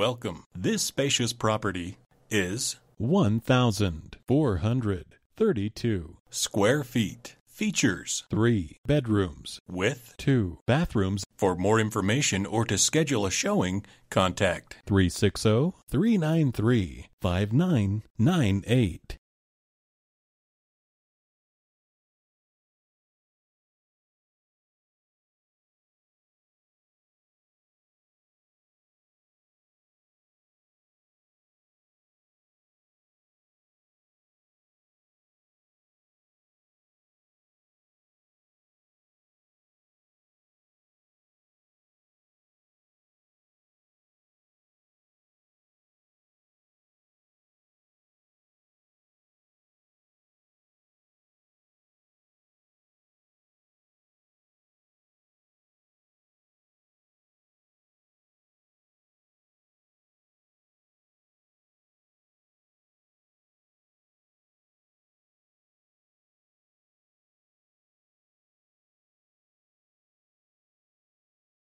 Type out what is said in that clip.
welcome. This spacious property is 1,432 square feet. Features 3 bedrooms, with 2 bathrooms. For more information or to schedule a showing, contact 360 393 5998.